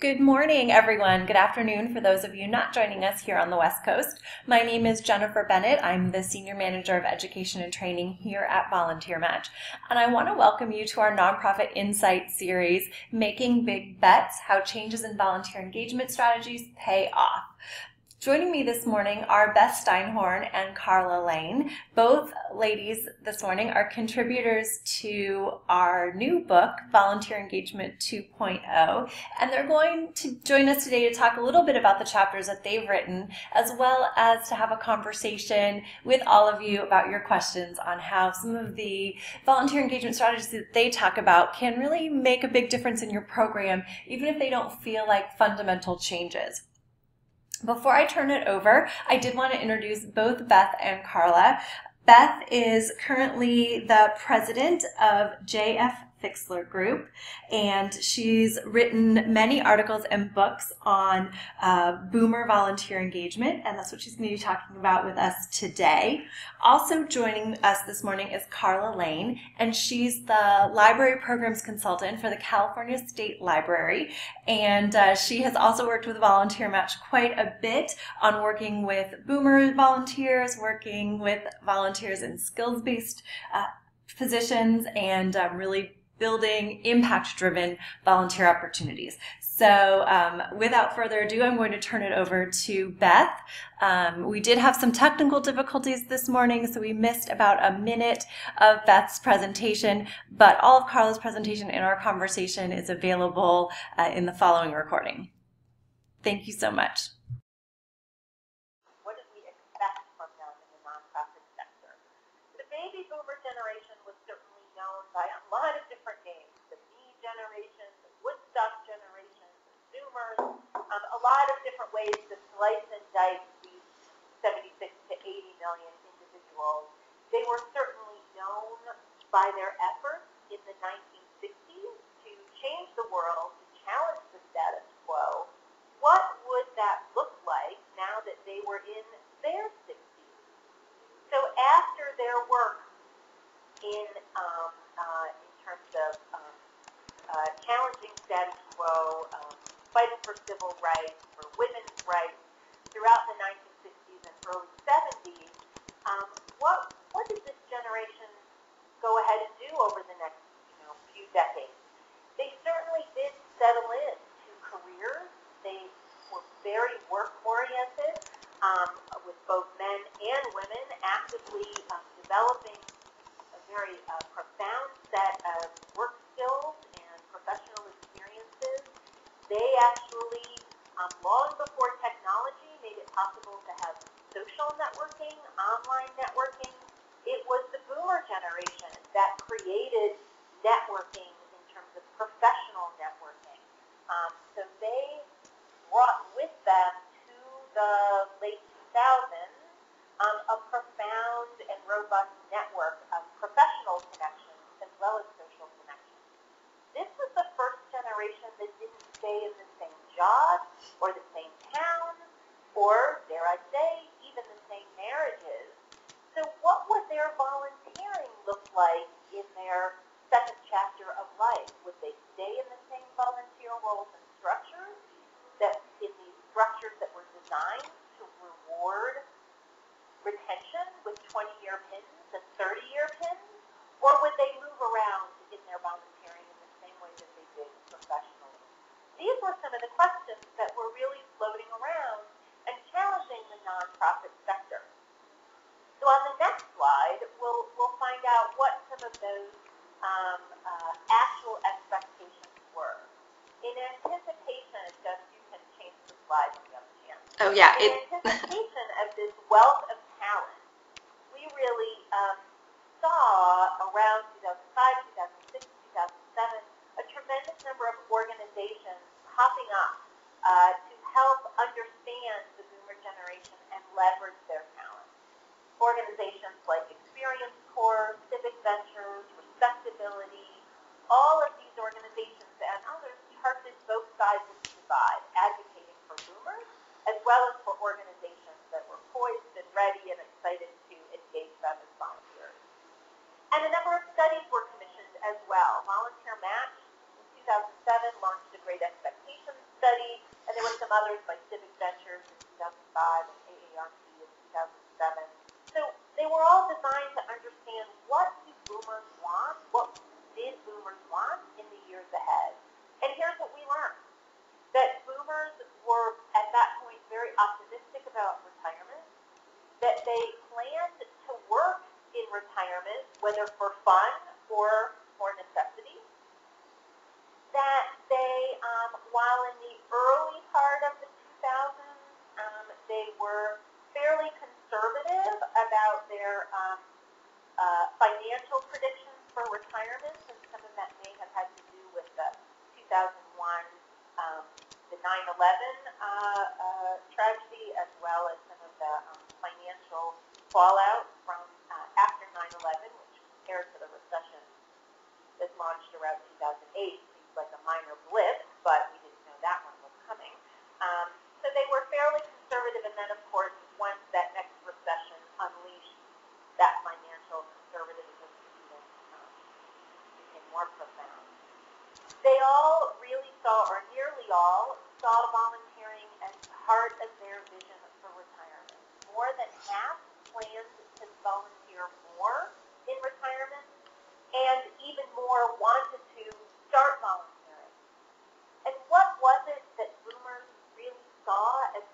Good morning, everyone. Good afternoon for those of you not joining us here on the West Coast. My name is Jennifer Bennett. I'm the Senior Manager of Education and Training here at Volunteer Match. And I want to welcome you to our Nonprofit Insight series, Making Big Bets How Changes in Volunteer Engagement Strategies Pay Off. Joining me this morning are Beth Steinhorn and Carla Lehn. Both ladies this morning are contributors to our new book, Volunteer Engagement 2.0, and they're going to join us today to talk a little bit about the chapters that they've written, as well as to have a conversation with all of you about your questions on how some of the volunteer engagement strategies that they talk about can really make a big difference in your program, even if they don't feel like fundamental changes. Before I turn it over, I did want to introduce both Beth and Carla. Beth is currently the president of JF Fixler Group, and she's written many articles and books on uh, boomer volunteer engagement, and that's what she's going to be talking about with us today. Also joining us this morning is Carla Lehn, and she's the library programs consultant for the California State Library, and uh, she has also worked with Volunteer Match quite a bit on working with boomer volunteers, working with volunteers in skills-based uh, positions, and um, really building impact driven volunteer opportunities. So, um, without further ado, I'm going to turn it over to Beth. Um, we did have some technical difficulties this morning, so we missed about a minute of Beth's presentation, but all of Carla's presentation in our conversation is available uh, in the following recording. Thank you so much. What did we expect from them in the nonprofit sector? The baby boomer generation was certainly known by a lot of lot of different ways to slice and dice these 76 to 80 million individuals. They were certainly known by their efforts in the 1960s to change the world, to challenge the status quo. What would that look like now that they were in their 60s? So after their work in, um, uh, in terms of um, uh, challenging status quo, um, fighting for civil rights, for women's rights throughout the 1960s and early 70s. Um, what what does this generation go ahead and do over the next you know few decades? They certainly did settle in to careers. They were very work oriented, um, with both men and women actively um, developing a very uh, profound set of work skills they actually, um, long before technology made it possible to have social networking, online networking, it was the boomer generation that created networking in terms of professional networking. Um, so they brought with them to the late 2000s um, a profound and robust network of professional they were all designed to understand what do boomers want, what did boomers want in the years ahead. And here's what we learned. That boomers were at that point very optimistic about retirement, that they planned to work in retirement, whether for fun or for necessity, that they, um, while in the early part of the 2000s, um, they were fairly conservative about their um, uh, financial predictions for retirement, and some of that may have had to do with the 2001, um, the 9/11 uh, uh, tragedy, as well as some of the um, financial fallout from uh, after 9/11, which compared to the recession that launched around 2008 seems like a minor blip, but we didn't know that one was coming. Um, so they were fairly conservative, and then of course, once that next recession unleashed that financial conservatism even um, became more profound. They all really saw, or nearly all, saw volunteering as part of their vision for retirement. More than half planned to volunteer more in retirement, and even more wanted to start volunteering. And what was it that boomers really saw as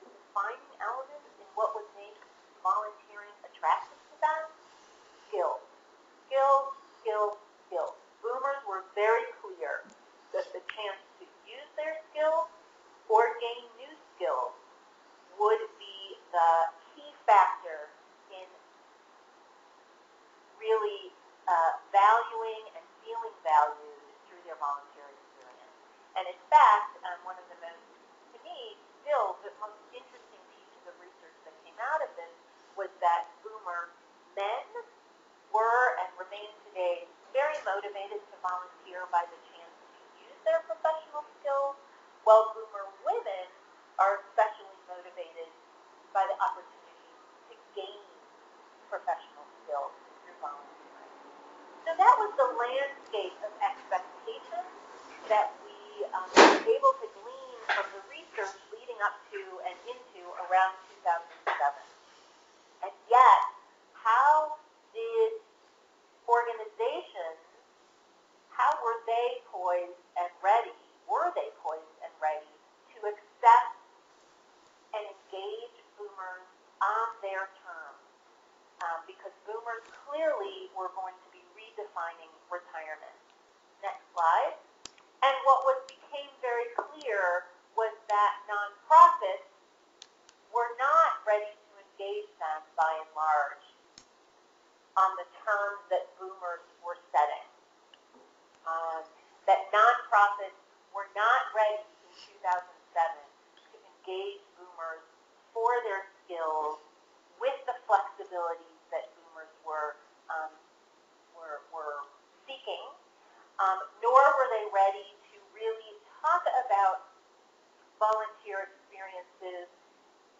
volunteer experiences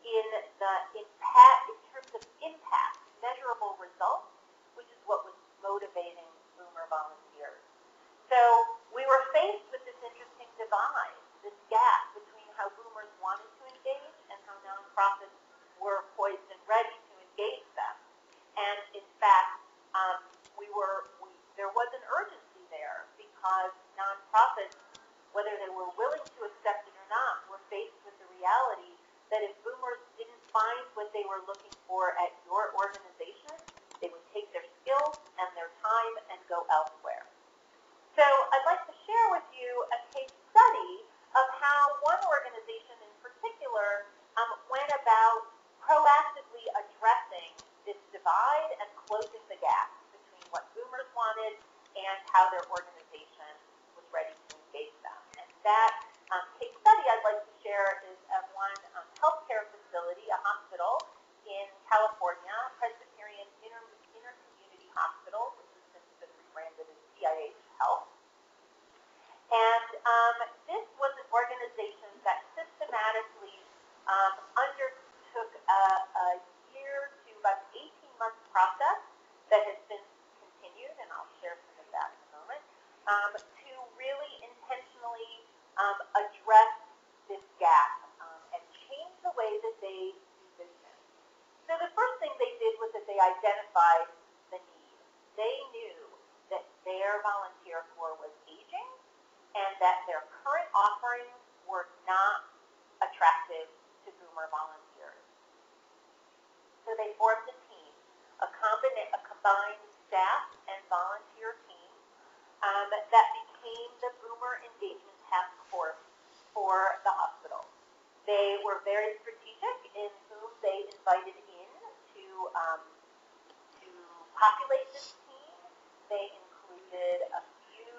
in the impact, in terms of impact, measurable results, which is what was motivating boomer volunteers. So we were faced with this interesting divide, this gap between how boomers wanted to engage and how nonprofits were poised and ready to engage them. And in fact, um, we were we, there was an urgency there because nonprofits, whether they were willing to accept it or not, were faced with the reality that if boomers didn't find what they were looking for at your organization, they would take their skills and their time and go elsewhere. So I'd like to share with you a case study of how one organization in particular um, went about proactively addressing this divide and closing the gap between what boomers wanted and how their organization was ready to engage them. And that um, case study I'd like to share is of one um, healthcare facility, a hospital in California, Presbyterian Inter Community Hospital, which has since been rebranded as PIH Health. And um, this was an organization that systematically um, undertook a, a year to about 18-month process that has been continued, and I'll share some of that in a moment, um, to really intentionally um, address day business. So the first thing they did was that they identified the need. They knew that their volunteer corps was aging and that their current offerings were not attractive to boomer volunteers. So they formed a team, a, combina- a combined staff and volunteer team um, that became the Boomer Engagement Task Force for the hospital. They were very strategic invited in to, um, to populate this team. They included a few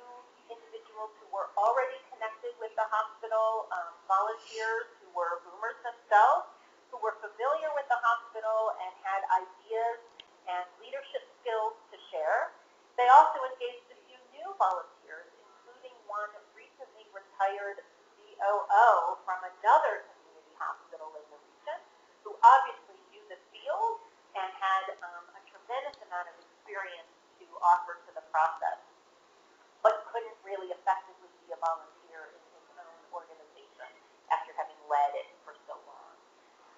individuals who were already connected with the hospital, um, volunteers who were boomers themselves, who were familiar with the hospital and had ideas and leadership skills to share. They also engaged a few new volunteers, including one recently retired COO from another community hospital in the region, who obviously field and had um, a tremendous amount of experience to offer to the process, but couldn't really effectively be a volunteer in his own organization after having led it for so long.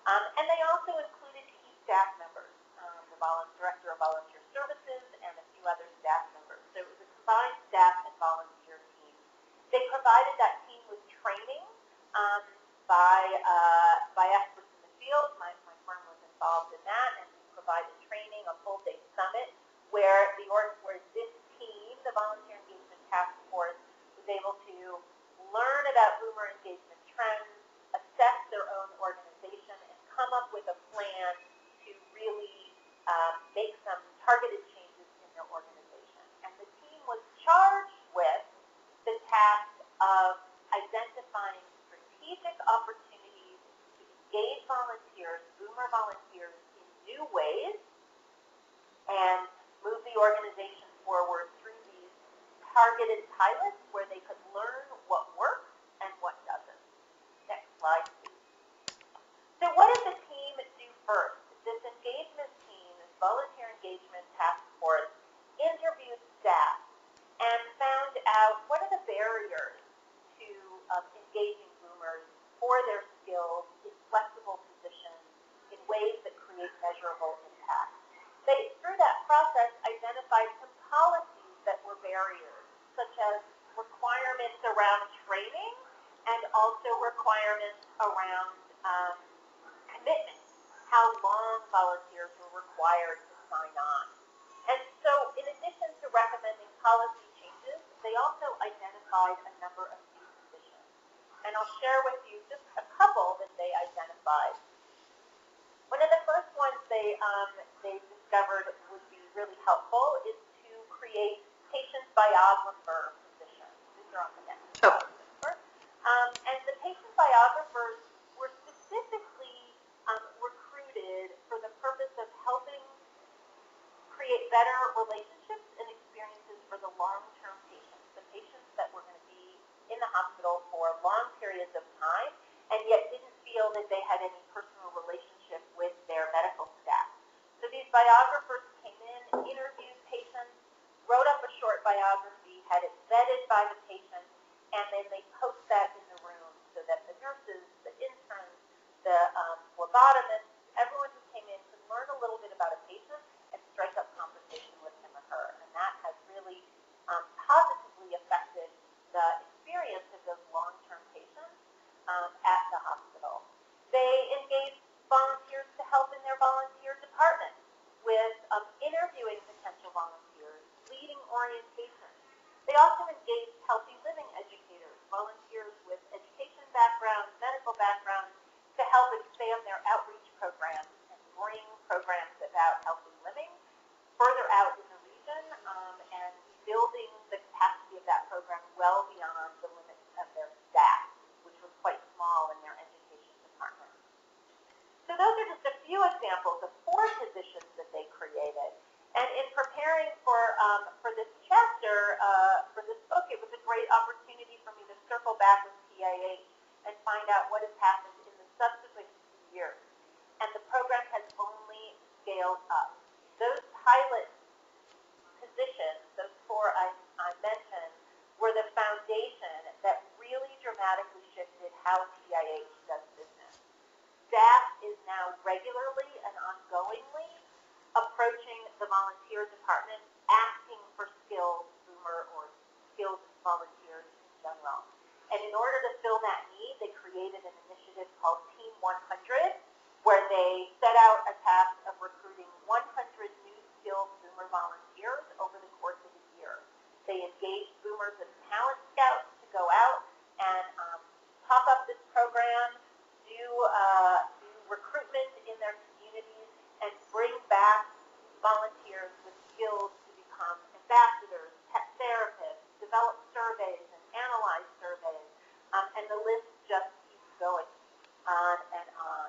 Um, and they also included key staff members, um, the director of volunteer services and a few other staff members. So it was a combined staff and volunteer team. They provided that team with training um, by, uh, by experts in the field. My, my firm was involved in that, and we provided training, a full day summit, where the where this team, the Volunteer Engagement Task Force, was able to learn about boomer engagement trends, assess their own organization, and come up with a plan to really um, make some targeted changes in their organization. And the team was charged with the task of identifying strategic opportunities to engage volunteers, boomer volunteers, new ways and move the organization forward through these targeted pilots where they could learn what works and what doesn't. Next slide, please. So what did the team do first? This engagement team, this volunteer engagement task force, interviewed staff and found out what are the barriers to um, engaging boomers for their skills in flexible positions in ways that create measurable impact. They, through that process, identified some policies that were barriers, such as requirements around training and also requirements around um, commitment, how long volunteers were required to sign on. And so in addition to recommending policy changes, they also identified a number of new positions. And I'll share with you just a couple that they identified. One of the first ones they, um, they discovered would be really helpful is to create patient biographer positions. These are on the next. Um, out a task of recruiting 100 new skilled boomer volunteers over the course of a year. They engaged boomers as talent scouts to go out and um, pop up this program, do, uh, do recruitment in their communities, and bring back volunteers with skills to become ambassadors, pet therapists, develop surveys and analyze surveys, um, and the list just keeps going on and on.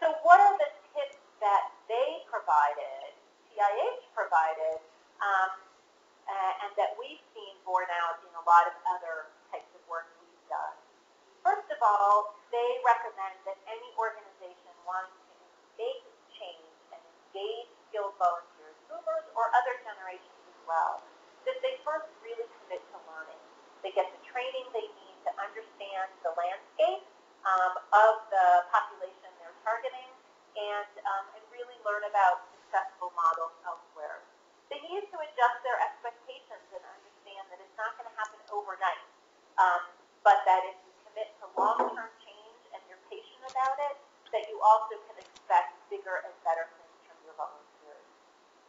So what are the tips that they provided, PIH provided, um, uh, and that we've seen borne out in a lot of other types of work we've done? First of all, they recommend that any organization wanting to make change and engage skilled volunteers, boomers or other generations as well, that they first really commit to learning. They get the training they need to understand the landscape um, of the population they're targeting and, um, and really learn about successful models elsewhere. They need to adjust their expectations and understand that it's not going to happen overnight, um, but that if you commit to long-term change and you're patient about it, that you also can expect bigger and better things from your volunteers.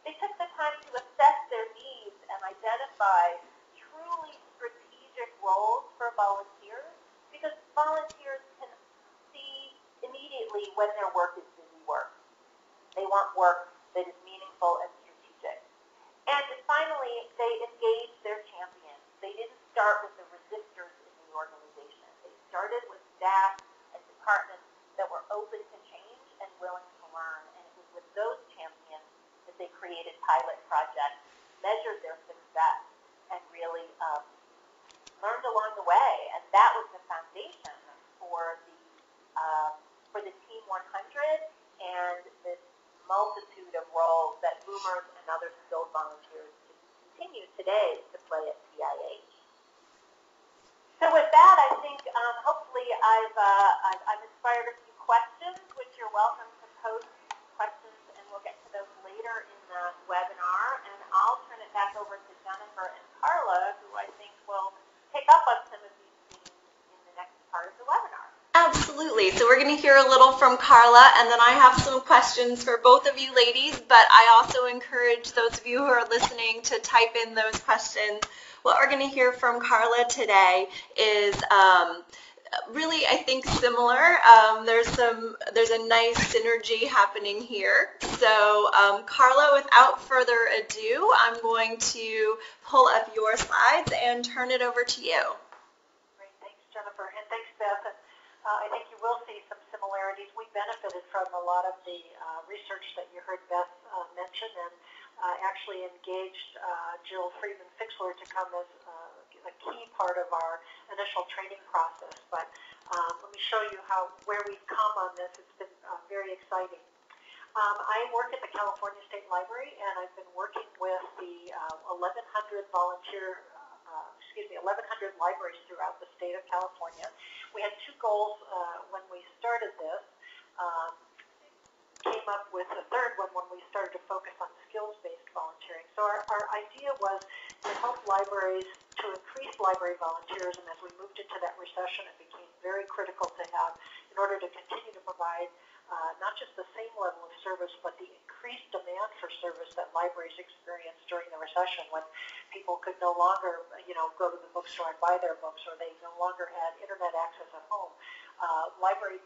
They took the time to assess their needs and identify truly strategic roles for volunteers because volunteers can see immediately when their work is busy work. They want work that is meaningful and strategic. And finally, they engaged their champions. They didn't start with the resistors in the organization. They started with staff and departments that were open to change and willing to learn. And it was with those champions that they created pilot projects, measured their success, and really um, learned along the way. And that was the foundation for the um, for the Team 100 and this multitude of roles that boomers and other skilled volunteers continue today to play at PIH. So with that, I think um, hopefully I've, uh, I've, I've inspired a few questions, which you're welcome to post questions, and we'll get to those webinar. And I'll turn it back over to Jennifer and Carla, who I think will pick up on some of these themes in the next part of the webinar. Absolutely. So we're going to hear a little from Carla, and then I have some questions for both of you ladies, but I also encourage those of you who are listening to type in those questions. What we're going to hear from Carla today is um, really, I think, similar. Um, there's some, there's a nice synergy happening here. So um, Carla, without further ado, I'm going to pull up your slides and turn it over to you. Great, thanks Jennifer, and thanks Beth. And, uh, I think you will see some similarities. We benefited from a lot of the uh, research that you heard Beth uh, mention and uh, actually engaged uh, Jill Friedman Fixler to come as uh, a key part of our initial training process. But um, let me show you how where we've come on this. It's been very exciting. Um, I work at the California State Library, and I've been working with the 1,100 volunteer uh, excuse me, 1,100 libraries throughout the state of California. We had two goals uh, when we started this. Um, came up with a third one when we started to focus on skills-based volunteering. So our, our idea was to help libraries to increase library volunteers, and as we moved into that recession, it became very critical to have in order to continue to provide uh, not just the same level of service, but the increased demand for service that libraries experienced during the recession when people could no longer, you know, go to the bookstore and buy their books or they no longer had internet access at home. Uh, library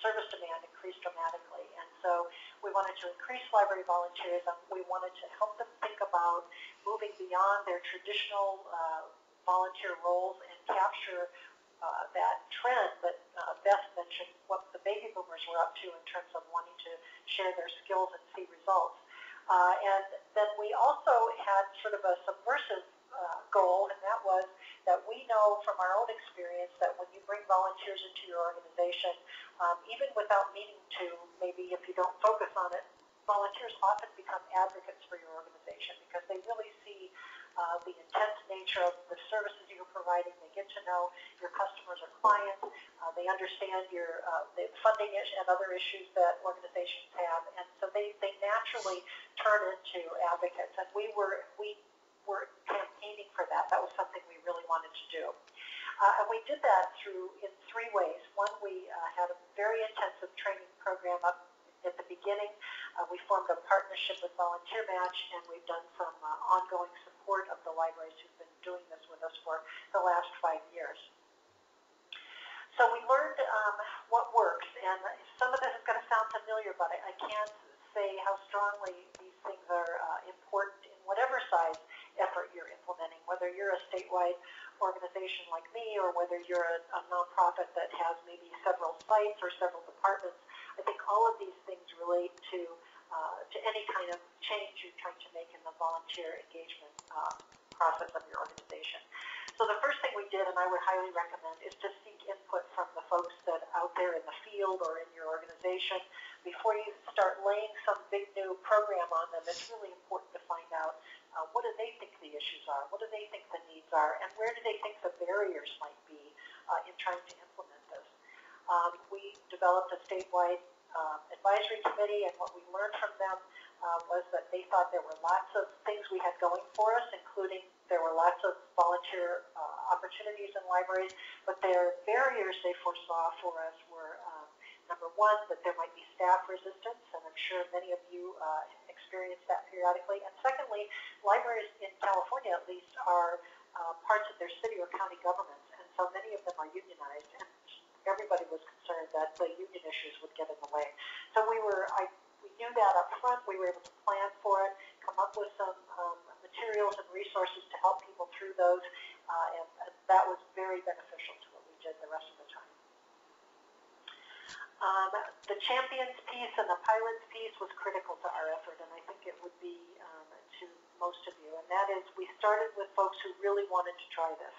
service demand increased dramatically. And so we wanted to increase library volunteerism. We wanted to help them think about moving beyond their traditional uh, volunteer roles and capture uh, that trend that uh, Beth mentioned, what the baby boomers were up to in terms of wanting to share their skills and see results. Uh, and then we also had sort of a subversive uh, goal, and that was that we know from our own experience that when you bring volunteers into your organization, um, even without meaning to, maybe if you don't focus on it, volunteers often become advocates for your organization because they really see uh, the intense nature of the services you're providing. They get to know your customers or clients. Uh, they understand your uh, the funding and other issues that organizations have, and so they, they naturally turn into advocates. And we were we were campaigning for that. That was something we really wanted to do. Uh, and we did that through in three ways. One, we uh, had a very intensive training program up at the beginning. Uh, we formed a partnership with Volunteer Match, and we've done some uh, ongoing support of the libraries who've been doing this with us for the last five years. So we learned um, what works, and some of this is going to sound familiar, but I, I can't say how strongly these things are uh, important in whatever size effort you're implementing, whether you're a statewide organization like me or whether you're a, a nonprofit that has maybe several sites or several departments. I think all of these things relate to uh, to any kind of change you're trying to make in the volunteer engagement uh, process of your organization. So the first thing we did, and I would highly recommend, is to seek input from the folks that out there in the field or in your organization. Before you start laying some big new program on them, it's really important to find out uh, what do they think the issues are, what do they think the needs are, and where do they think the barriers might be uh, in trying to implement this. Um, we developed a statewide um, advisory committee, and what we learned from them uh, was that they thought there were lots of things we had going for us, including there were lots of volunteer uh, opportunities in libraries, but their barriers they foresaw for us were um, number one, that there might be staff resistance, and I'm sure many of you uh, experience that periodically. And secondly, libraries in California, at least, are uh, parts of their city or county governments, and so many of them are unionized. And everybody was concerned that the union issues would get in the way. So we were, I, we knew that up front. We were able to plan for it, come up with some um, materials and resources to help people through those, uh, and, and that was very beneficial to what we did the rest of the time. Um, the champions piece and the pilots piece was critical to our effort, and I think it would be um, to most of you. And that is, we started with folks who really wanted to try this.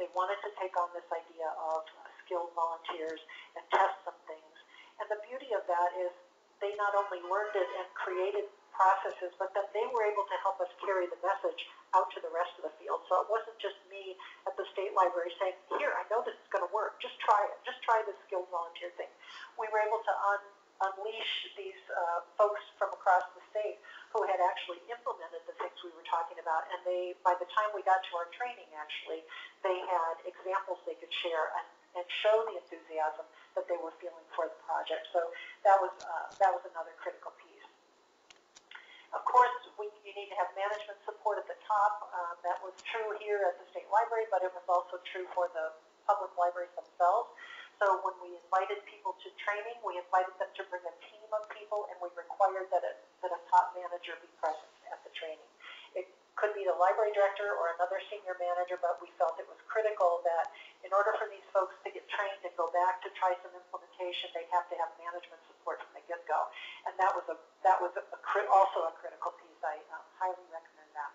They wanted to take on this idea of skilled volunteers and test some things. And the beauty of that is they not only learned it and created processes, but then they were able to help us carry the message out to the rest of the field. So it wasn't just me at the state library saying, here, I know this is going to work. Just try it. Just try this skilled volunteer thing. We were able to un unleash these uh, folks from across the state who had actually implemented the things we were talking about. And they, by the time we got to our training, actually, they had examples they could share and and show the enthusiasm that they were feeling for the project. So that was uh, that was another critical piece. Of course, we, you need to have management support at the top. Uh, that was true here at the State Library, but it was also true for the public libraries themselves. So when we invited people to training, we invited them to bring a team of people, and we required that a, that a top manager be present at the training. It could be the library director or another senior manager, but we felt it was critical that in order for these folks to get trained and go back to try some implementation, they'd have to have management support from the get-go. And that was a that was a, a, also a critical piece. I um, highly recommend that.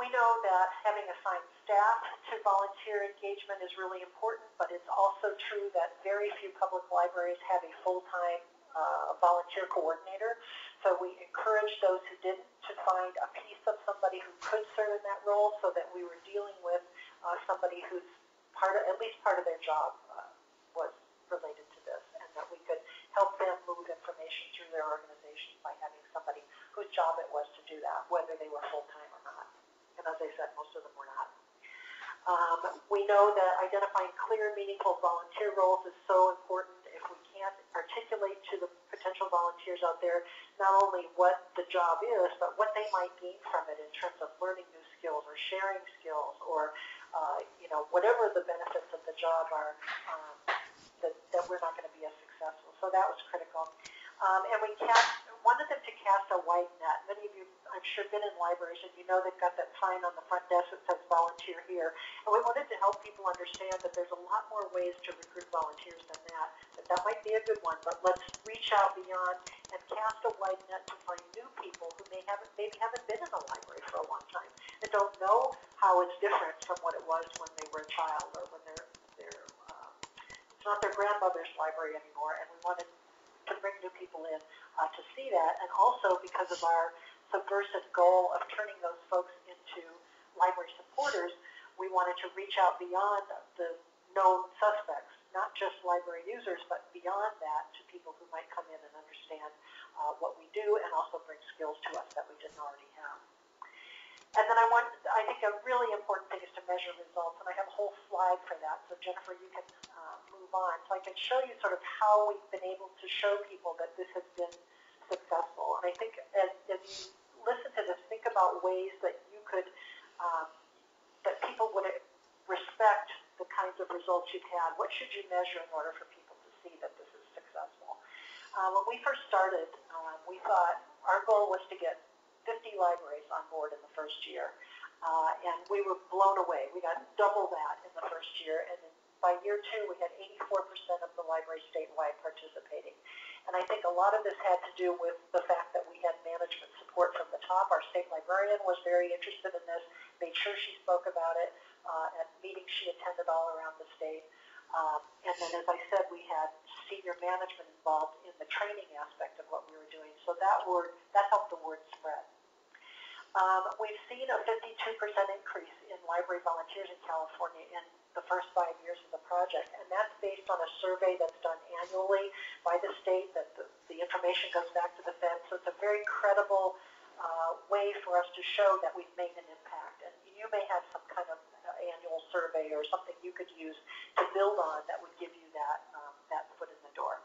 We know that having assigned staff to volunteer engagement is really important, but it's also true that very few public libraries have a full-time uh, volunteer coordinator. So we encouraged those who didn't to find a piece of somebody who could serve in that role so that we were dealing with uh, somebody who's part of, at least part of their job uh, was related to this and that we could help them move information through their organization by having somebody whose job it was to do that, whether they were full-time or not. And as I said, most of them were not. Um, we know that identifying clear, meaningful volunteer roles is so important can't articulate to the potential volunteers out there not only what the job is, but what they might gain from it in terms of learning new skills or sharing skills or, uh, you know, whatever the benefits of the job are, um, that, that we're not going to be as successful. So that was critical. Um, and we cast, wanted them to cast a wide net. Many of you, I'm sure, been in libraries and you know they've got that sign on the front desk that says volunteer here. And we wanted to help people understand that there's a lot more ways to recruit volunteers than that. That that might be a good one, but let's reach out beyond and cast a wide net to find new people who may haven't, maybe haven't been in a library for a long time and don't know how it's different from what it was when they were a child or when they're, they're um, it's not their grandmother's library anymore. And we wanted to bring new people in uh, to see that, and also because of our subversive goal of turning those folks into library supporters, we wanted to reach out beyond the known suspects, not just library users, but beyond that to people who might come in and understand uh, what we do and also bring skills to us that we didn't already have. And then I want, I think a really important thing is to measure results, and I have a whole slide for that. So Jennifer, you can uh, move on. So I can show you sort of how we've been able to show people that this has been successful. And I think as, as you listen to this, think about ways that you could, um, that people would respect the kinds of results you've had. What should you measure in order for people to see that this is successful? Uh, when we first started, um, we thought our goal was to get 50 libraries on board in the first year. Uh, and we were blown away. We got double that in the first year. And by year two, we had 84% of the libraries statewide participating. And I think a lot of this had to do with the fact that we had management support from the top. Our state librarian was very interested in this, made sure she spoke about it uh, at meetings she attended all around the state. Um, and then, as I said, we had senior management involved in the training aspect of what we were doing. So that word, that helped the word spread. Um, we've seen a 52% increase in library volunteers in California in the first five years of the project, and that's based on a survey that's done annually by the state. That the, the information goes back to the Fed, so it's a very credible uh, way for us to show that we've made an impact. And you may have some kind of annual survey or something you could use to build on that would give you that um, that foot in the door.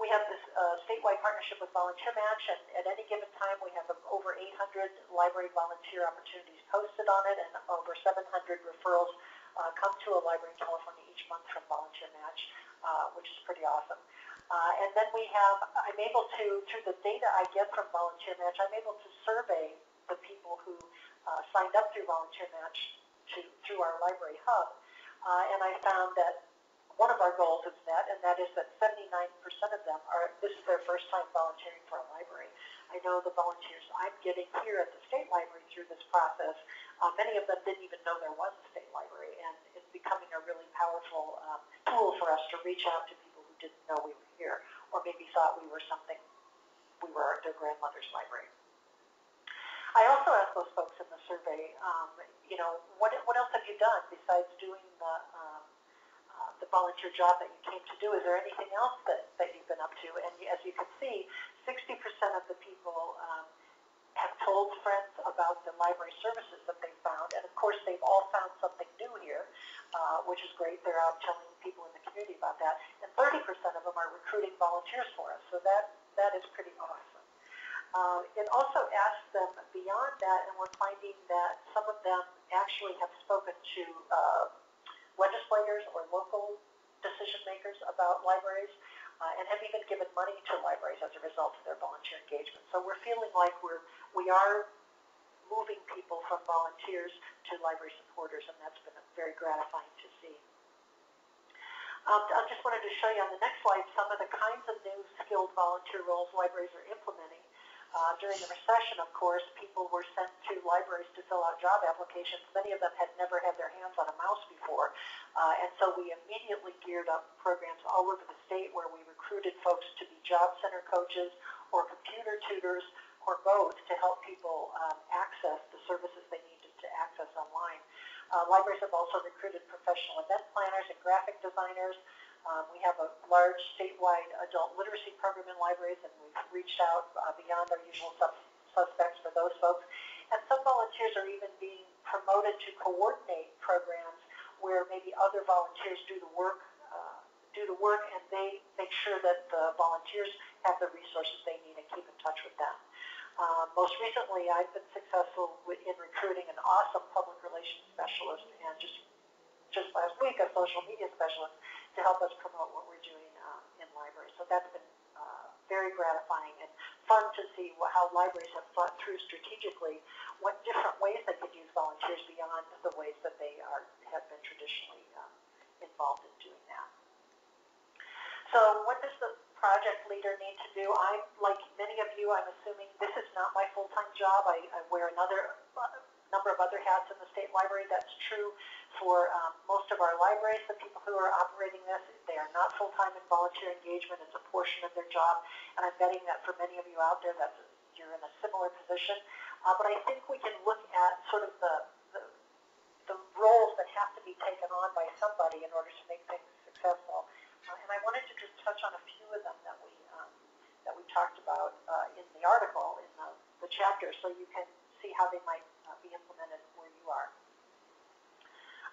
We have this uh, statewide partnership with Volunteer Match, and at any given time we have over 800 library volunteer opportunities posted on it, and over 700 referrals uh, come to a library in California each month from Volunteer Match, uh, which is pretty awesome. Uh, and then we have, I'm able to, through the data I get from Volunteer Match, I'm able to survey the people who uh, signed up through Volunteer Match to, through our library hub. Uh, and I found that one of our goals is met, and that is that 79% of them are, this is their first time volunteering for a library. I know the volunteers I'm getting here at the state library through this process, uh, many of them didn't even know there was a state library, and it's becoming a really powerful um, tool for us to reach out to people who didn't know we were here, or maybe thought we were something, we were their grandmother's library. I also asked those folks in the survey, um, you know, what, what else have you done besides doing the um, the volunteer job that you came to do. Is there anything else that, that you've been up to? And as you can see, 60% of the people um, have told friends about the library services that they found. And of course, they've all found something new here, uh, which is great. They're out telling people in the community about that. And 30% of them are recruiting volunteers for us. So that, that is pretty awesome. Uh, it also asks them beyond that, and we're finding that some of them actually have spoken to uh, legislators or local decision makers about libraries uh, and have even given money to libraries as a result of their volunteer engagement. So we're feeling like we're, we are moving people from volunteers to library supporters, and that's been very gratifying to see. Um, I just wanted to show you on the next slide some of the kinds of new skilled volunteer roles libraries are implementing. Uh, during the recession, of course, people were sent to libraries to fill out job applications. Many of them had never had their hands on a mouse before. Uh, and so we immediately geared up programs all over the state where we recruited folks to be job center coaches or computer tutors or both to help people um, access the services they needed to access online. Uh, libraries have also recruited professional event planners and graphic designers. Um, we have a large statewide adult literacy program in libraries, and we've reached out uh, beyond our usual sus- suspects for those folks. And some volunteers are even being promoted to coordinate programs where maybe other volunteers do the work, uh, do the work, and they make sure that the volunteers have the resources they need and keep in touch with them. Uh, most recently, I've been successful in recruiting an awesome public relations specialist and just just last week a social media specialist to help us promote what we're doing uh, in libraries. So that's been uh, very gratifying and fun to see what, how libraries have thought through strategically what different ways they could use volunteers beyond the ways that they are have been traditionally um, involved in doing that. So what does the project leader need to do? I'm, like many of you, I'm assuming this is not my full-time job. I, I wear another uh, number of other hats in the state library. That's true for um, most of our libraries, the people who are operating this. They are not full-time in volunteer engagement, it's a portion of their job, and I'm betting that for many of you out there, that's, you're in a similar position. Uh, but I think we can look at sort of the, the, the roles that have to be taken on by somebody in order to make things successful. Uh, and I wanted to just touch on a few of them that we, um, that we talked about uh, in the article, in the, the chapter, so you can see how they might be implemented where you are.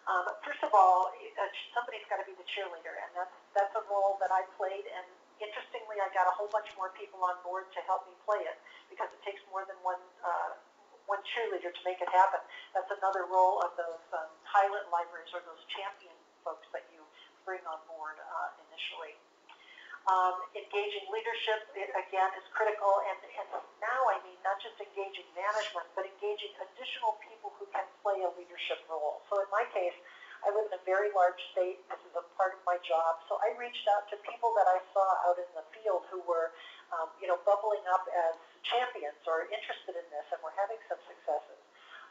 Um, first of all, uh, somebody's got to be the cheerleader, and that's that's a role that I played. And interestingly, I got a whole bunch more people on board to help me play it because it takes more than one uh, one cheerleader to make it happen. That's another role of those um, pilot libraries or those champion folks that you bring on board uh, initially. Um, engaging leadership, again, is critical, and, and now I mean not just engaging management, but engaging additional people who can play a leadership role. So in my case, I live in a very large state. This is a part of my job. So I reached out to people that I saw out in the field who were, um, you know, bubbling up as champions or interested in this and were having some successes.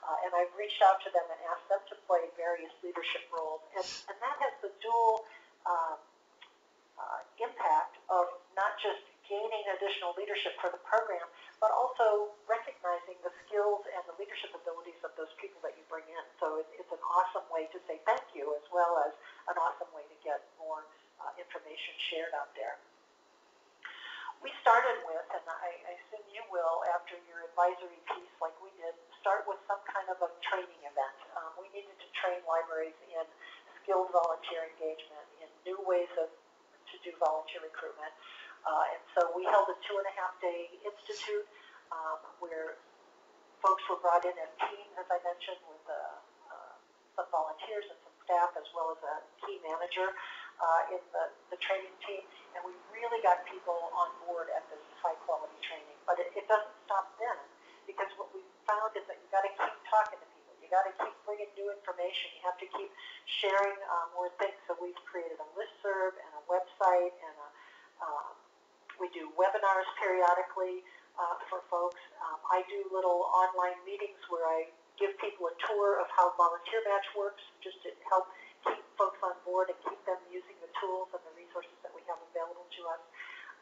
Uh, and I've reached out to them and asked them to play various leadership roles. And, and that has the dual um, uh, impact of not just gaining additional leadership for the program, but also recognizing the skills and the leadership abilities of those people that you bring in. So it, it's an awesome way to say thank you as well as an awesome way to get more uh, information shared out there. We started with, and I, I assume you will after your advisory piece like we did, start with some kind of a training event. Um, we needed to train libraries in skilled volunteer engagement, in new ways of to do volunteer recruitment. Uh, and so we held a two and a half day institute um, where folks were brought in as teams, as I mentioned, with uh, uh, some volunteers and some staff, as well as a key manager uh, in the, the training team. And we really got people on board at this high quality training. But it, it doesn't stop then, because what we found is that you've got to keep talking to people. You got to keep bringing new information. You have to keep sharing uh, more things. So we've created a listserv and a website, and a, um, we do webinars periodically uh, for folks. Um, I do little online meetings where I give people a tour of how Volunteer Match works, just to help keep folks on board and keep them using the tools and the resources that we have available to us.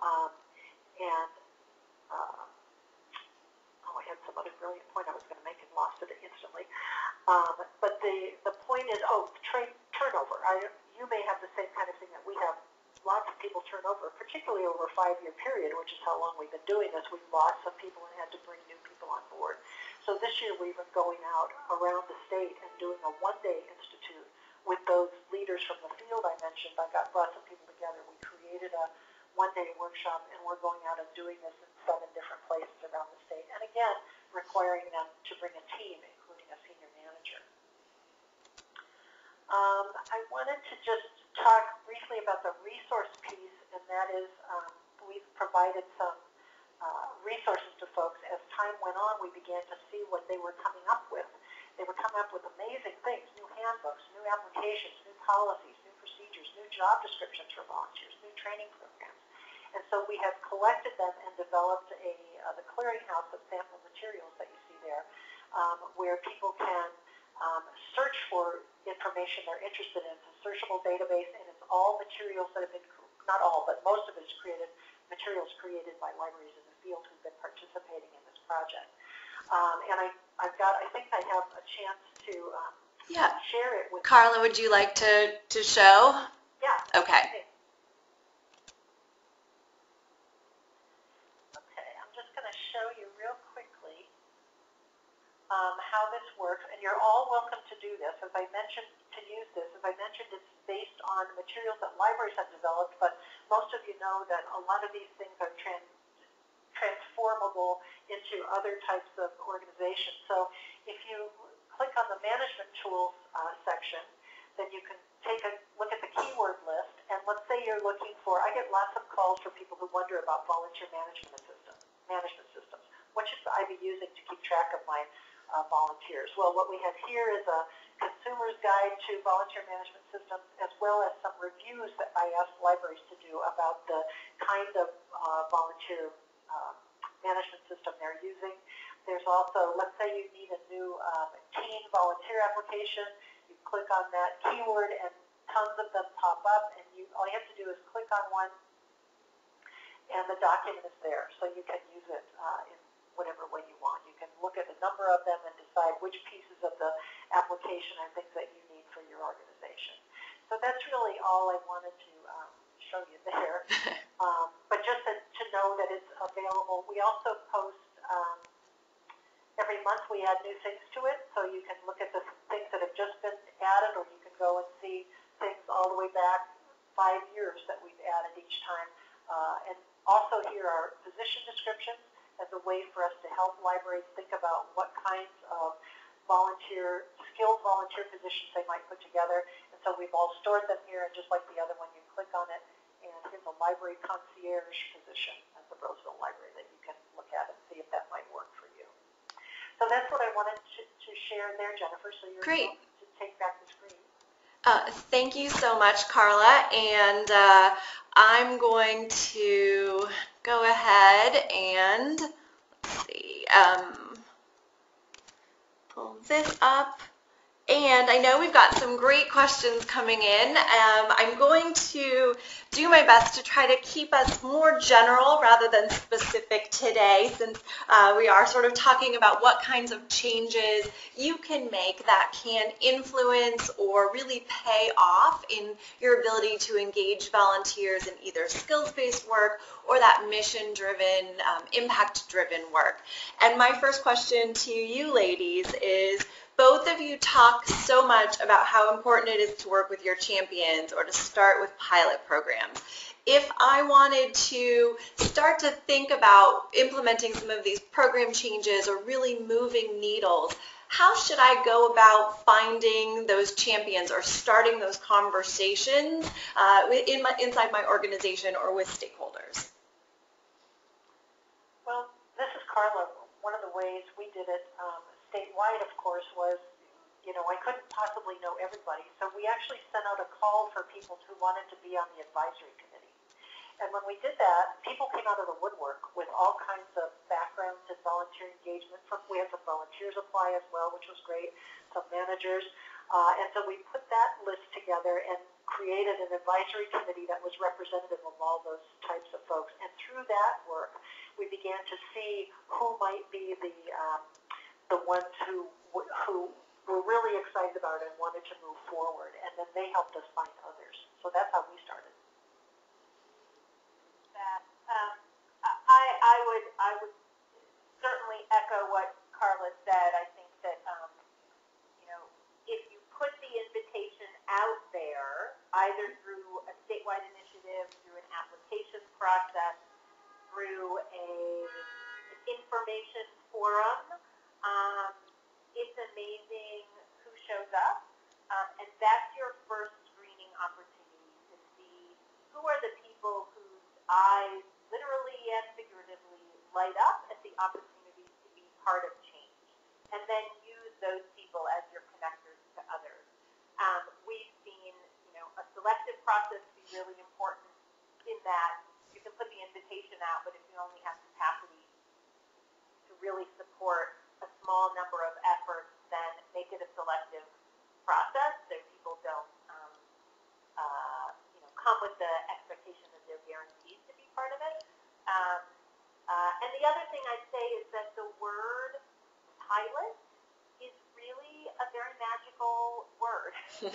Um, and uh, oh, I had some other brilliant point I was going to make and lost it instantly. Um, but the the point is, oh, train turnover. I, you may have the same kind of thing that we have. Lots of people turn over, particularly over a five-year period, which is how long we've been doing this. We've lost some people and had to bring new people on board. So this year we've been going out around the state and doing a one-day institute with those leaders from the field I mentioned. I got brought some people together. We created a one-day workshop, and we're going out and doing this in seven different places around the state. And again, requiring them to bring a team, including a senior manager. Um, I wanted to just talk briefly about the resource piece, and that is um, we've provided some uh, resources to folks. As time went on, we began to see what they were coming up with. They were coming up with amazing things, new handbooks, new applications, new policies, new procedures, new job descriptions for volunteers, new training programs. And so we have collected them and developed a, uh, the clearinghouse of sample materials that you see there, um, where people can um, search for information they're interested in. It's a searchable database, and it's all materials that have been, not all, but most of it is created, materials created by libraries in the field who've been participating in this project. Um, and I, I've got, I think I have a chance to um, Yeah. share it with Carla, would you like to, to show? Yeah. Okay. Okay, I'm just going to show you real quickly um, how this works, and you're all welcome to do this. As I mentioned, to use this, as I mentioned, it's based on materials that libraries have developed, but most of you know that a lot of these things are trans transformable into other types of organizations. So if you click on the management tools uh, section, then you can take a look at the keyword list, and let's say you're looking for, I get lots of calls from people who wonder about volunteer management systems. Management systems. What should I be using to keep track of my uh, volunteers? Well, what we have here is a consumer's guide to volunteer management systems, as well as some reviews that I asked libraries to do about the kind of uh, volunteer uh, management system they're using. There's also, let's say you need a new um, teen volunteer application. You click on that keyword, and tons of them pop up, and you all you have to do is click on one, and the document is there, so you can use it uh, in whatever way you want. You can look at a number of them and decide which pieces of the application are things that you need for your organization. So that's really all I wanted to um, show you there. um, but just to, to know that it's available. We also post um, every month. We add new things to it, so you can look at the things that have just been added, or you can go and see things all the way back five years that we've added each time. Uh, and also here are position descriptions as a way for us to help libraries think about what kinds of volunteer, skilled volunteer positions they might put together. And so we've all stored them here, and just like the other one, you click on it, and here's a library concierge position at the Roseville Library that you can look at and see if that might work for you. So that's what I wanted to, to share there, Jennifer, so you're Great. able to take back the screen. Uh, thank you so much, Carla. And uh, I'm going to go ahead and let's see, um, pull this up. And I know we've got some great questions coming in. Um, I'm going to do my best to try to keep us more general rather than specific today since uh, we are sort of talking about what kinds of changes you can make that can influence or really pay off in your ability to engage volunteers in either skills-based work or that mission-driven, um, impact-driven work. And my first question to you ladies is, both of you talk so much about how important it is to work with your champions or to start with pilot programs. If I wanted to start to think about implementing some of these program changes or really moving needles, how should I go about finding those champions or starting those conversations uh, in my, inside my organization or with stakeholders? Well, this is Carla. One of the ways we did it um, statewide, of course, was, you know, I couldn't possibly know everybody, so we actually sent out a call for people who wanted to be on the advisory committee. And when we did that, people came out of the woodwork with all kinds of backgrounds in volunteer engagement. We had some volunteers apply as well, which was great, some managers. Uh, and so we put that list together and created an advisory committee that was representative of all those types of folks. And through that work, we began to see who might be the um, the ones who who were really excited about it and wanted to move forward, and then they helped us find others. So that's how we started. That um, I I would I would certainly echo what Carla said. I think that um, you know if you put the invitation out there, either through a statewide initiative, through an application process, through a information forum um, it's amazing who shows up, um, and that's your first screening opportunity to see who are the people whose eyes literally and figuratively light up at the opportunity to be part of change, and then use those people as your connectors to others. Um, we've seen, you know, a selective process be really important in that you can put the invitation out, but if you only have capacity to really support a small number of efforts, then make it a selective process so people don't, um, uh, you know, come with the expectation that they're guaranteed to be part of it. Um, uh, and the other thing I'd say is that the word pilot is really a very magical word.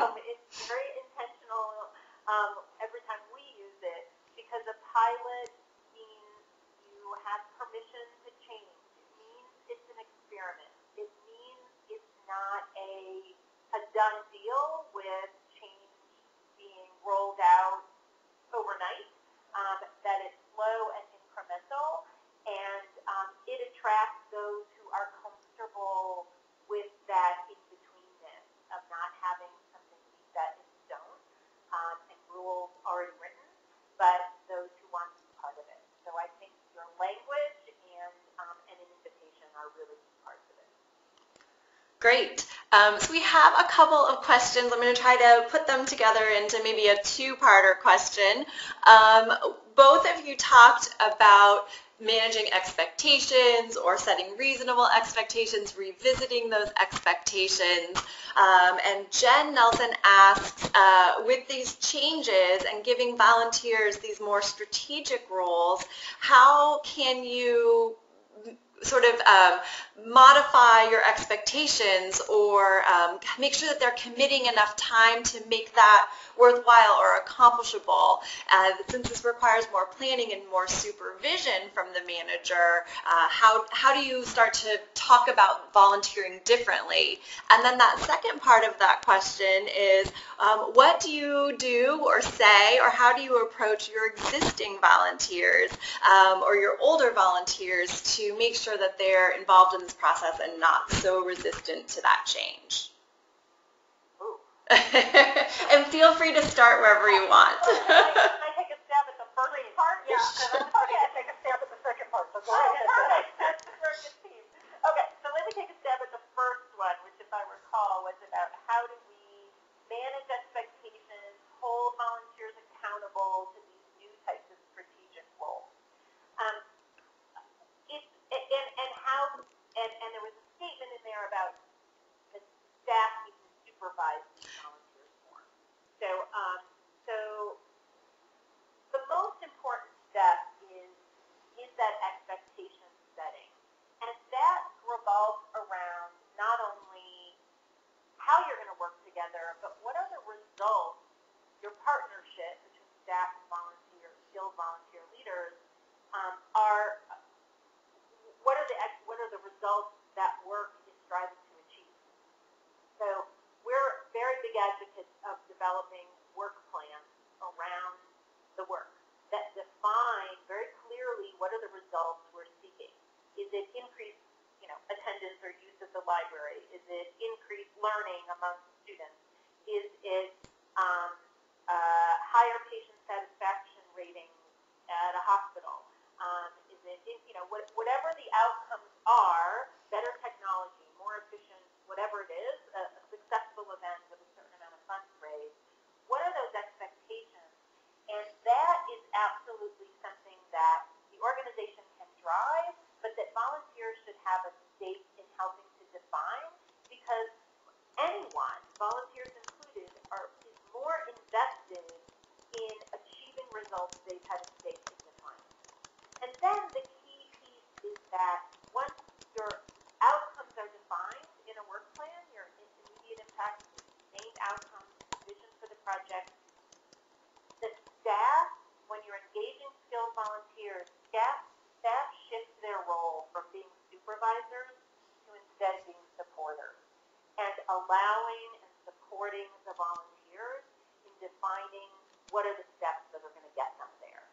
um, it's very intentional um, every time we use it because a pilot means you have permission to change it's an experiment. It means it's not a, a done deal with change being rolled out overnight, um, that it's slow and incremental, and um, it attracts those who are comfortable with that in-betweenness of not having something set in stone um, and rules already written, but those who want to be part of it. So I think your language are really parts of it. Great. Um, so we have a couple of questions. I'm going to try to put them together into maybe a two-parter question. Um, both of you talked about managing expectations or setting reasonable expectations, revisiting those expectations. Um, and Jen Nelson asks, uh, with these changes and giving volunteers these more strategic roles, how can you sort of um, modify your expectations or um, make sure that they're committing enough time to make that worthwhile or accomplishable. Uh, since this requires more planning and more supervision from the manager, uh, how, how do you start to talk about volunteering differently? And then that second part of that question is, um, what do you do or say or how do you approach your existing volunteers um, or your older volunteers to make sure that they're involved in this process and not so resistant to that change? and feel free to start wherever you want. Can I take a stab at the first part? Yeah, and I'm going to take a stab at the second part, so go ahead. That's a good team. Okay, so let me take a stab at the first one, which if I recall was about how do we manage expectations, hold volunteers accountable to volunteers, staff, staff shift their role from being supervisors to instead being supporters and allowing and supporting the volunteers in defining what are the steps that are going to get them there.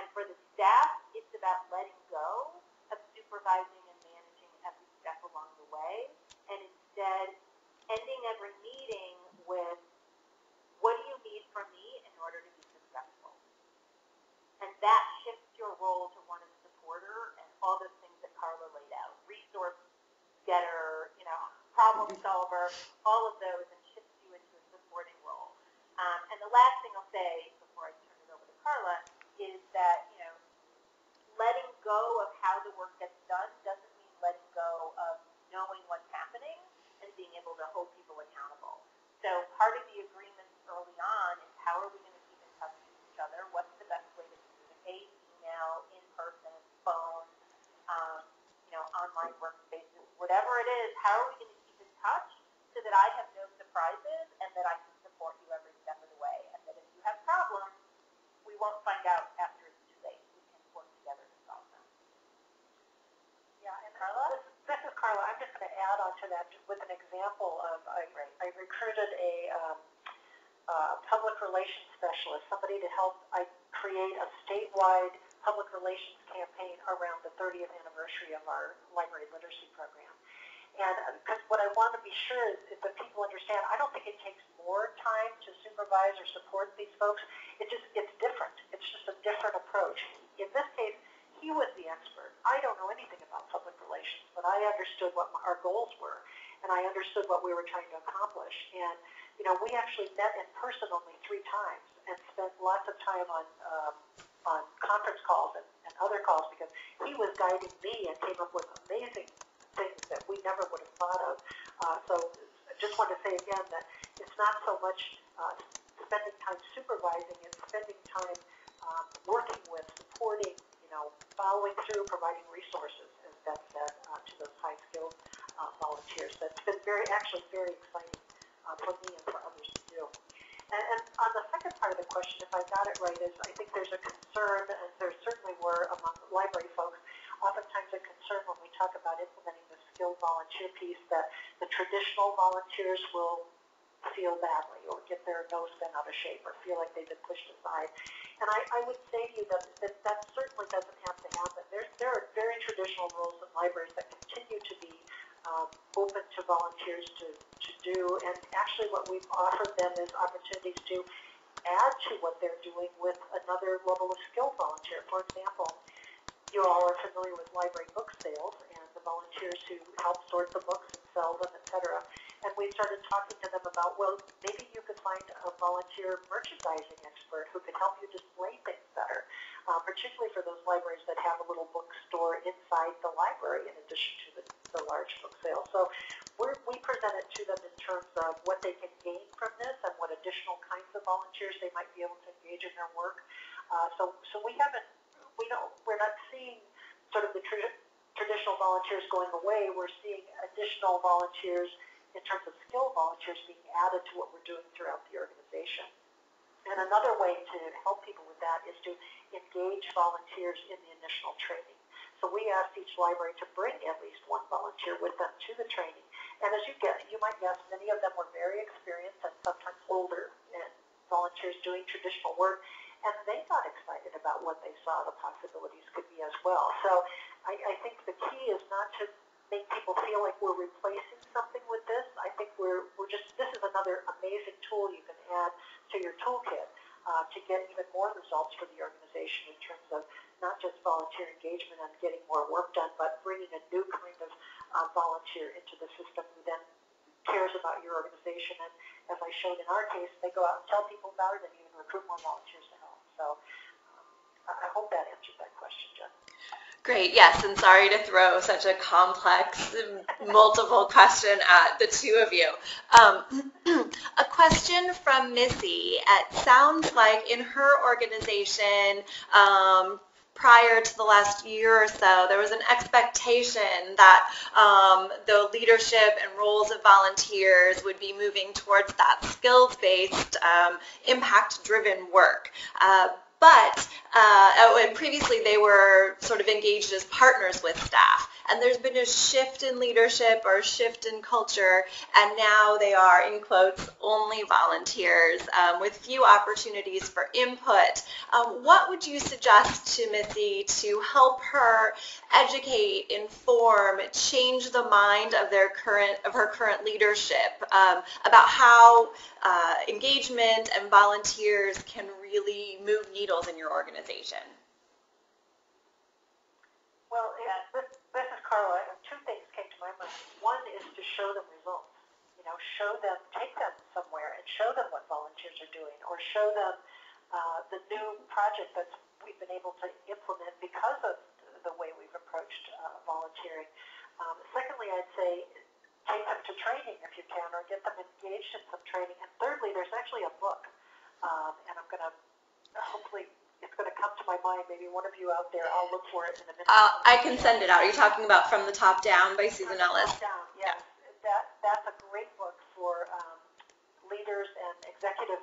And for the staff, it's about letting go of supervising and managing every step along the way, and instead ending every meeting with, what do you need from me in order to be successful? And that role to one of the supporter and all the things that Carla laid out, resource getter, you know, problem solver, all of those, and shifts you into a supporting role. Um, and the last thing I'll say before I turn it over to Carla is that, you know, letting go of how the work gets done doesn't mean letting go of knowing what's happening and being able to hold people accountable. So part of the agreement early on is how are we going to keep in touch with each other? What's the best way to communicate? Email, in person, phone, um, you know, online workspaces, whatever it is. How are we going to keep in touch so that I have no surprises and that I can support you every step of the way? And that if you have problems, we won't find out after it's too late. We can work together to solve them. Yeah, and Carla? This, this is Carla. I'm just going to add on to that with an example of I, I recruited a um, uh, public relations specialist, somebody to help I create a statewide public relations campaign around the 30th anniversary of our library literacy program. And because what I want to be sure is, is that people understand, I don't think it takes more time to supervise or support these folks. It just it's different. It's just a different approach. In this case, he was the expert. I don't know anything about public relations, but I understood what our goals were, and I understood what we were trying to accomplish. And you know, we actually met in person only three times and spent lots of time on um, on conference calls and, and and other calls because he was guiding me and came up with amazing things that we never would have thought of. Uh, so I just want to say again that it's not so much uh, spending time supervising, it's spending time um, working with, supporting, you know, following through, providing resources, as Beth said, uh, to those high-skilled uh, volunteers. That's been very, actually very exciting uh, for me and for others to do. And, and on the second part of the question, if I got it right, is I think there's a concern, and there certainly were among library folks, oftentimes a concern when we talk about implementing the skilled volunteer piece that the traditional volunteers will feel badly or get their nose bent out of shape or feel like they've been pushed aside. And I, I would say to you that, that that certainly doesn't have to happen. There, there are very traditional roles in libraries that continue to be um, open to volunteers to, to do. And actually what we've offered them is opportunities to add to what they're doing with another level of skilled volunteer. For example, you all are familiar with library book sales and the volunteers who help sort the books and sell them, et cetera. And we started talking to them about, well, maybe you could find a volunteer merchandising expert who could help you display things better, uh, particularly for those libraries that have a little bookstore inside the library in addition to the, the large book sale. So we present it to them in terms of what they can gain from this and what additional kinds of volunteers they might be able to engage in their work. Uh, so, so we haven't, we don't, we're not seeing sort of the tra- traditional volunteers going away. We're seeing additional volunteers in terms of skill volunteers being added to what we're doing throughout the organization. And another way to help people with that is to engage volunteers in the initial training. So we asked each library to bring at least one volunteer with them to the training. And as you get, you might guess, many of them were very experienced and sometimes older and volunteers doing traditional work. And they got excited about what they saw the possibilities could be as well. So I, I think the key is not to make people feel like we're replacing something with this. I think we're, we're just, this is another amazing tool you can add to your toolkit uh, to get even more results for the organization in terms of not just volunteer engagement and getting more work done, but bringing a new kind of uh, volunteer into the system who then cares about your organization. And as I showed in our case, they go out and tell people about it and even recruit more volunteers to help. So I hope that answered that question, Jen. Great, yes, and sorry to throw such a complex, multiple question at the two of you. Um, a question from Missy. It sounds like in her organization, um, prior to the last year or so, there was an expectation that um, the leadership and roles of volunteers would be moving towards that skills-based, um, impact-driven work. Uh, but uh, oh, and previously they were sort of engaged as partners with staff. And there's been a shift in leadership or shift in culture, and now they are, in quotes, only volunteers um, with few opportunities for input. Um, what would you suggest to Missy to help her educate, inform, change the mind of their current of her current leadership um, about how uh, engagement and volunteers can really move needles in your organization? Well, yeah, this, is Carla. Two things came to my mind. One is to show them results. You know, show them, take them somewhere and show them what volunteers are doing, or show them uh, the new project that we've been able to implement because of the way we've approached uh, volunteering. Um, secondly, I'd say take them to training if you can, or get them engaged in some training. And thirdly, there's actually a book, um, and I'm going to hopefully it's going to come to my mind. Maybe one of you out there, I'll look for it in a minute. Uh, I can send it out. Are you talking about From the Top Down by Susan From the Ellis? Top Down, yes. That, that's a great book for um, leaders and executive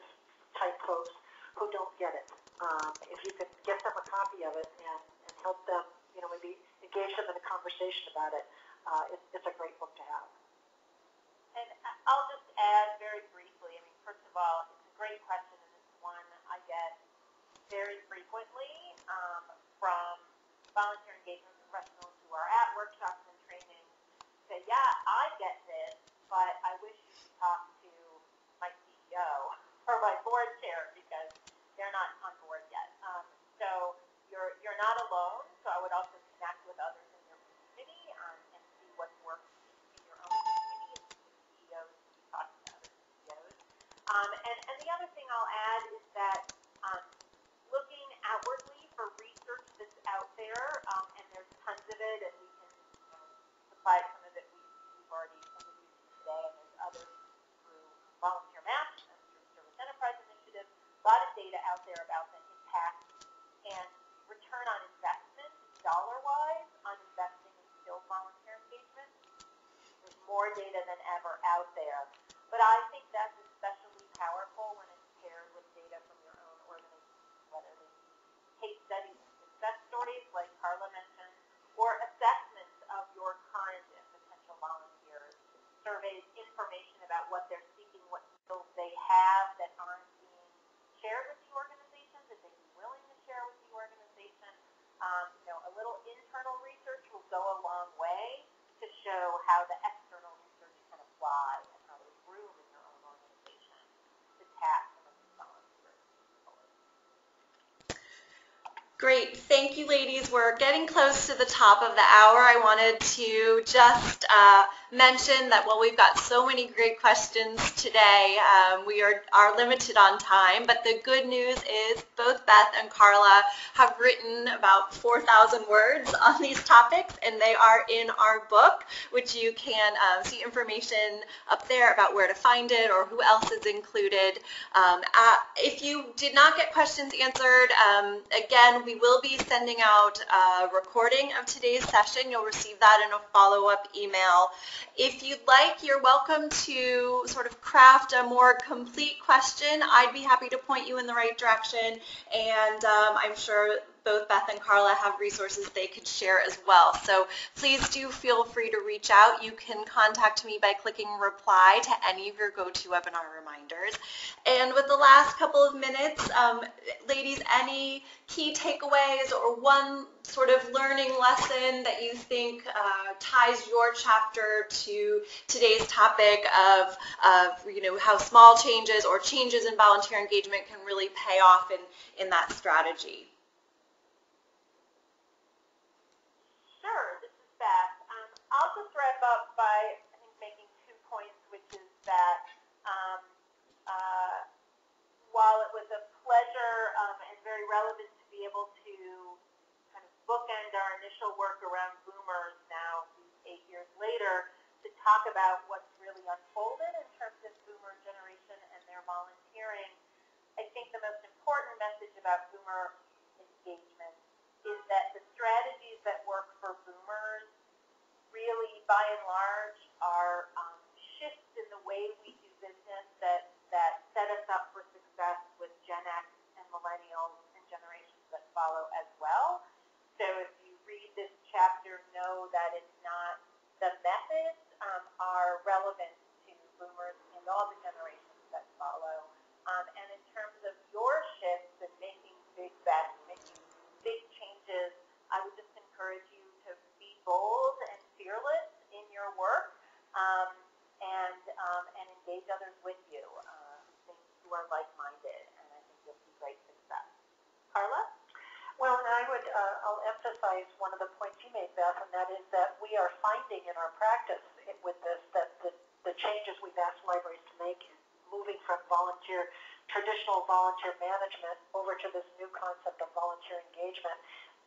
type folks who don't get it. Um, if you can get them a copy of it and, and help them, you know, maybe engage them in a conversation about it, uh, it, it's a great book to have. And I'll just add very briefly, I mean, first of all, it's a great question, and it's one I get very frequently um, from volunteer engagement professionals who are at workshops and trainings. Say, yeah, I get this, but I wish you could talk to my CEO or my board chair because they're not on board yet. Um, so you're you're not alone. So I would also connect with others in your community um, and see what's worked in your own community and see if CEOs be talking to other CEOs. Um, and, and the other thing I'll add is that um, looking outwardly for research that's out there ever out there. But I think that's especially powerful when it's paired with data from your own organization, whether they be case studies and success stories like Carla mentioned, or assessments of your current and potential volunteers, surveys, information about what they're seeking, what skills they have that aren't being shared with the organization, that they'd be willing to share with the organization. Um, you know, a little internal research will go a long way to show how the external research can apply and how there's room in your own organization to tap some of these volunteers. Great. Thank you, ladies. We're getting close to the top of the hour. I wanted to just uh, mention that while we've got so many great questions today, um, we are, are limited on time. But the good news is both Beth and Carla have written about 4,000 words on these topics, and they are in our book, which you can um, see information up there about where to find it or who else is included. Um, uh, if you did not get questions answered, um, again, we will be sending out a recording of today's session. You'll receive that in a follow-up email. If you'd like, you're welcome to sort of craft a more complete question. I'd be happy to point you in the right direction, and um, I'm sure both Beth and Carla have resources they could share as well. So please do feel free to reach out. You can contact me by clicking reply to any of your GoToWebinar reminders. And with the last couple of minutes, um, ladies, any key takeaways or one sort of learning lesson that you think uh, ties your chapter to today's topic of, of, you know, how small changes or changes in volunteer engagement can really pay off in, in that strategy? Sure, this is Beth. Um, I'll just wrap up by, I think, making two points, which is that um, uh, while it was a pleasure um, and very relevant to be able to kind of bookend our initial work around boomers now, eight years later, to talk about what's really unfolded in terms of boomer generation and their volunteering, I think the most important message about boomer engagement is that the strategies that work for boomers really, by and large, are um, shifts in the way we do business that, that set us up for success with Gen X and millennials and generations that follow as well. So if you read this chapter, know that it's not the methods um, are relevant to boomers and all the generations that follow. Um, and in terms of your shifts and making big bets, making big changes, I would just encourage you to be bold and fearless in your work um, and, um, and engage others with you uh, who think who are like-minded, and I think you'll see great success. Carla? Well, and I would, uh, I'll emphasize one of the points you made, Beth, and that is that we are finding in our practice with this that the, the changes we've asked libraries to make moving from volunteer traditional volunteer management over to this new concept of volunteer engagement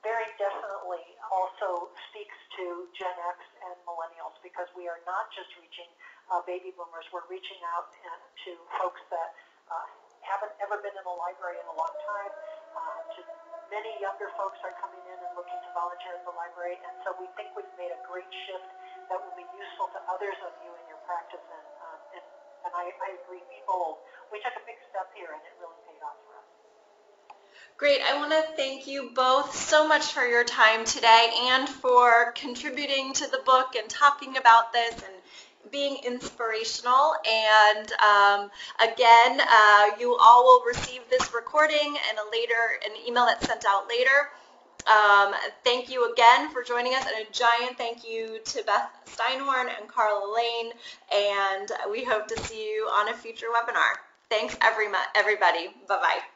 very definitely also speaks to Gen X and millennials because we are not just reaching uh, baby boomers, we're reaching out uh, to folks that uh, haven't ever been in a library in a long time. Many younger folks are coming in and looking to volunteer at the library, and so we think we've made a great shift that will be useful to others of you in your practice. And, um, and, and I, I agree, be bold we took a big step here and it really paid off for us. Great. I want to thank you both so much for your time today and for contributing to the book and talking about this and being inspirational. And um, again, uh, you all will receive this recording and a later an email that's sent out later. Um, thank you again for joining us, and a giant thank you to Beth Steinhorn and Carla Lehn, and we hope to see you on a future webinar. Thanks, every, everybody. Bye-bye.